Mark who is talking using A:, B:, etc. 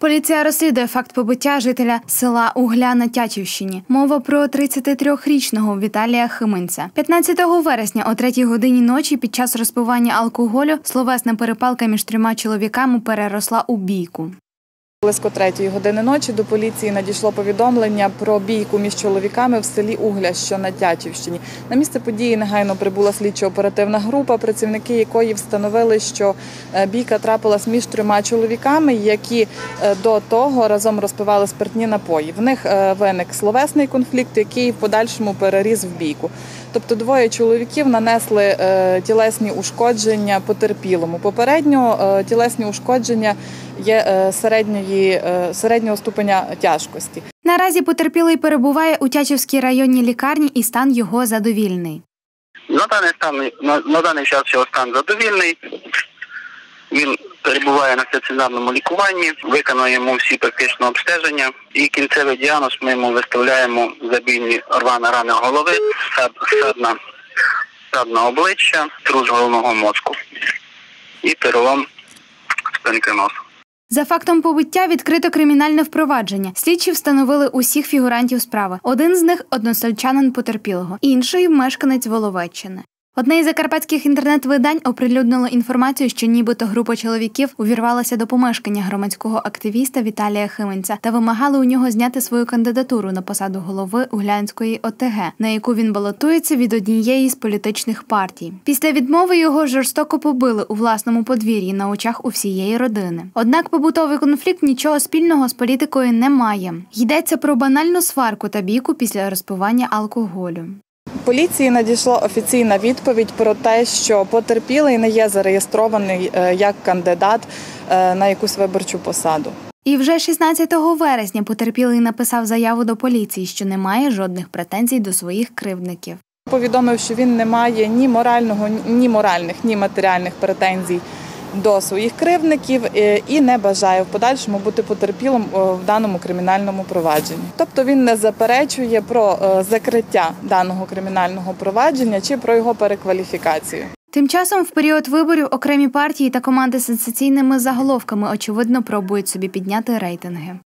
A: Поліція розслідує факт побиття жителя села Угля на Тячівщині. Мова про 33-річного Віталія Химинця. 15 вересня о 3 годині ночі під час розпивання алкоголю словесна перепалка між трьома чоловіками переросла у бійку.
B: Близько третьої години ночі до поліції надійшло повідомлення про бійку між чоловіками в селі Угля, що на Тячівщині. На місце події негайно прибула слідчо-оперативна група, працівники якої встановили, що е, бійка трапилась між трьома чоловіками, які е, до того разом розпивали спиртні напої. В них е, виник словесний конфлікт, який в подальшому переріс в бійку. Тобто двоє чоловіків нанесли тілесні ушкодження потерпілому. Попередньо тілесні ушкодження є е, середньої, е, середнього ступеня тяжкості.
A: Наразі потерпілий перебуває у Тячівській районній лікарні і стан його задовільний.
C: На даний стан на, на даний час його стан задовільний. Він перебуває на стаціонарному лікуванні, виконуємо всі практично обстеження. І кінцевий діагноз ми йому виставляємо забійні рвані рани голови, сад, садна, садна обличчя, трус головного мозку і перелом спинки носу.
A: За фактом побиття відкрито кримінальне впровадження. Слідчі встановили усіх фігурантів справи. Один з них односельчанин потерпілого, інший мешканець Воловеччини. Одне із закарпатських інтернет-видань оприлюднило інформацію, що нібито група чоловіків увірвалася до помешкання громадського активіста Віталія Хименця та вимагали у нього зняти свою кандидатуру на посаду голови Углянської ОТГ, на яку він балотується від однієї з політичних партій. Після відмови його жорстоко побили у власному подвір'ї на очах у всієї родини. Однак побутовий конфлікт нічого спільного з політикою не має. Йдеться про банальну сварку та бійку після розпивання алкоголю.
B: Поліції надійшла офіційна відповідь про те, що потерпілий не є зареєстрований е, як кандидат е, на якусь виборчу посаду.
A: І вже 16 вересня потерпілий написав заяву до поліції, що не має жодних претензій до своїх кривдників.
B: Повідомив, що він не має ні морального, ні моральних, ні матеріальних претензій до своїх кривдників е, і не бажає в подальшому бути потерпілим е, в даному кримінальному провадженні. Тобто він не заперечує про е, закриття даного кримінального провадження чи про його перекваліфікацію.
A: Тим часом, в період виборів окремі партії та команди з сенсаційними заголовками очевидно пробують собі підняти рейтинги.